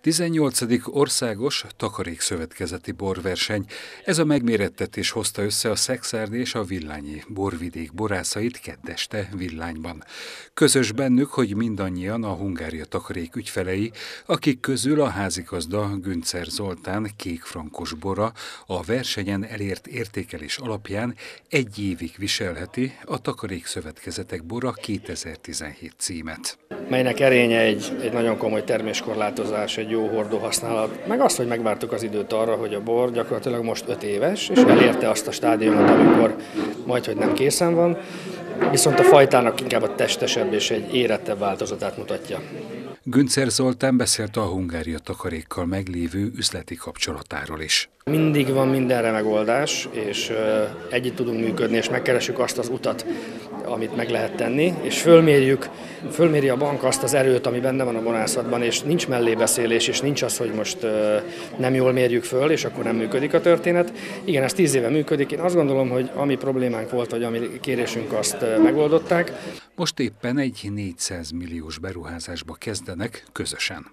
18. országos takarékszövetkezeti borverseny. Ez a megmérettetés hozta össze a Szexárd és a Villányi borvidék borászait keddeste Villányban. Közös bennük, hogy mindannyian a Hungária takarék ügyfelei, akik közül a házigazda Güncer Zoltán kékfrankos bora a versenyen elért értékelés alapján egy évig viselheti a takarékszövetkezetek bora 2017 címet. Melynek erénye egy, egy nagyon komoly terméskorlátozás, egy jó hordó használat, meg azt, hogy megvártuk az időt arra, hogy a bor gyakorlatilag most 5 éves, és elérte azt a stádiumot, amikor majd, hogy nem készen van, viszont a fajtának inkább a testesebb és egy érettebb változatát mutatja. Güncer Zoltán beszélt a Hungária takarékkal meglévő üzleti kapcsolatáról is. Mindig van mindenre megoldás, és együtt tudunk működni, és megkeresünk azt az utat, amit meg lehet tenni, és fölmérjük, fölméri a bank azt az erőt, ami benne van a borászatban, és nincs mellébeszélés, és nincs az, hogy most nem jól mérjük föl, és akkor nem működik a történet. Igen, ez tíz éve működik. Én azt gondolom, hogy ami problémánk volt, vagy ami kérésünk, azt megoldották. Most éppen egy 400 milliós beruházásba kezdenek közösen.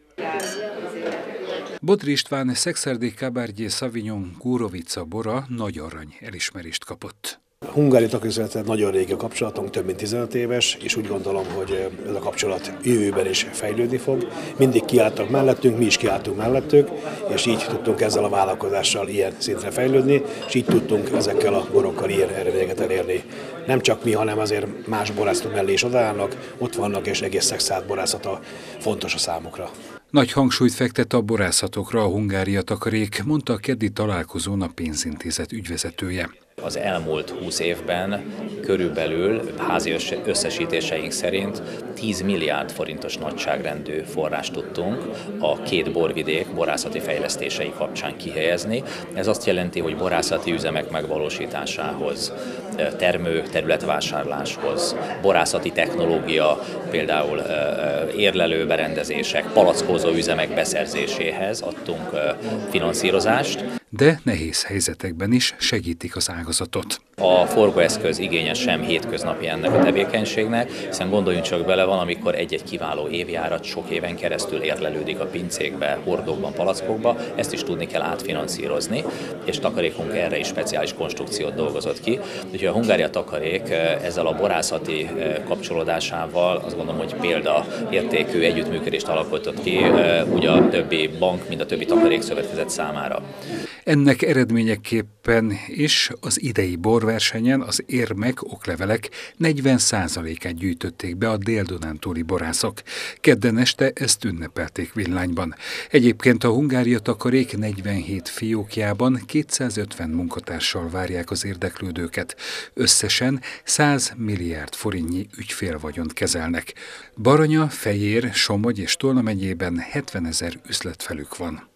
Bodri István Szexerdé Cabernet Sauvignon Gúrovica bora nagy arany elismerést kapott. Hungári tagközvetet nagyon régi a kapcsolatunk, több mint 15 éves, és úgy gondolom, hogy ez a kapcsolat jövőben is fejlődni fog. Mindig kiálltak mellettünk, mi is kiálltunk mellettük, és így tudtunk ezzel a vállalkozással ilyen szintre fejlődni, és így tudtunk ezekkel a borokkal ilyen eredményeket elérni. Nem csak mi, hanem azért más borászatok mellé is odaállnak, ott vannak, és egész szexált borászata fontos a számukra. Nagy hangsúlyt fektet a borászatokra a Hungária takarék, mondta a keddi találkozón a pénzintézet ügyvezetője. Az elmúlt 20 évben körülbelül házi összesítéseink szerint 10 milliárd forintos nagyságrendű forrást tudtunk a két borvidék borászati fejlesztései kapcsán kihelyezni. Ez azt jelenti, hogy borászati üzemek megvalósításához, termő területvásárláshoz, borászati technológia, például érlelő berendezések, palackozó üzemek beszerzéséhez adtunk finanszírozást de nehéz helyzetekben is segítik az ágazatot. A forgóeszköz igénye sem hétköznapi ennek a tevékenységnek, hiszen gondoljunk csak bele, van, amikor egy-egy kiváló évjárat sok éven keresztül érlelődik a pincékbe, hordókban, palackokba, ezt is tudni kell átfinanszírozni, és takarékunk erre is speciális konstrukciót dolgozott ki. Úgyhogy a Hungária takarék eh, ezzel a borászati eh, kapcsolódásával azt gondolom, hogy példa értékű együttműködést alakított ki eh, úgy a többi bank, mint a többi takarékszövetkezet számára. Ennek eredményeképpen is az idei borversenyen az érmek, oklevelek 40%-át gyűjtötték be a dél-dunántúli borászok. Kedden este ezt ünnepelték villányban. Egyébként a Hungária takarék 47 fiókjában 250 munkatársal várják az érdeklődőket. Összesen 100 milliárd forintnyi ügyfélvagyont kezelnek. Baranya, Fejér, Somogy és Tolna megyében 70 ezer üzletfelük van.